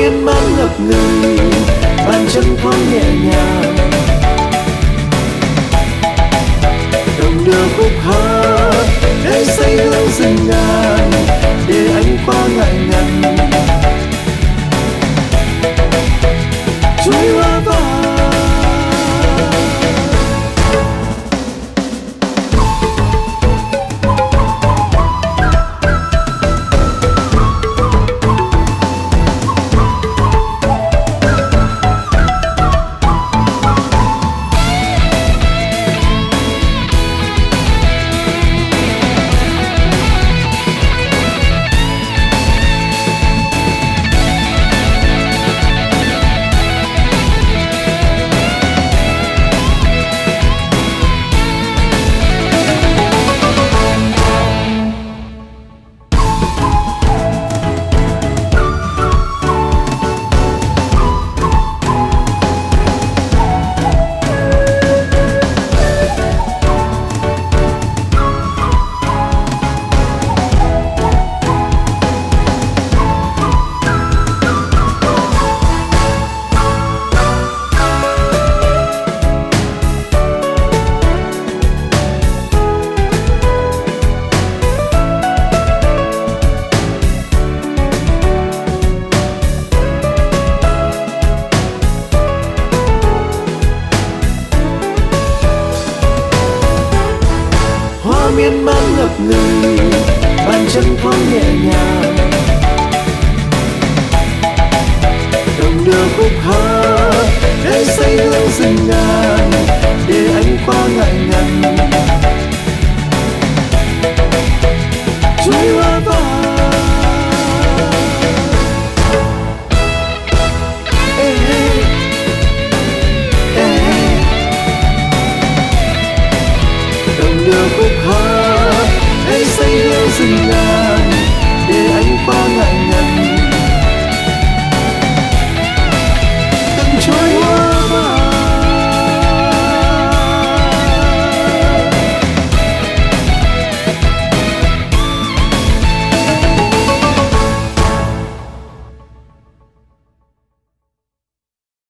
miên man ngập ngừng miên man ngập ngừng, bàn chân thoáng nhẹ nhàng. Đồng đưa khúc hát để xây hương rừng ngàn, để anh qua ngại ngần. Chuối hoa vàng.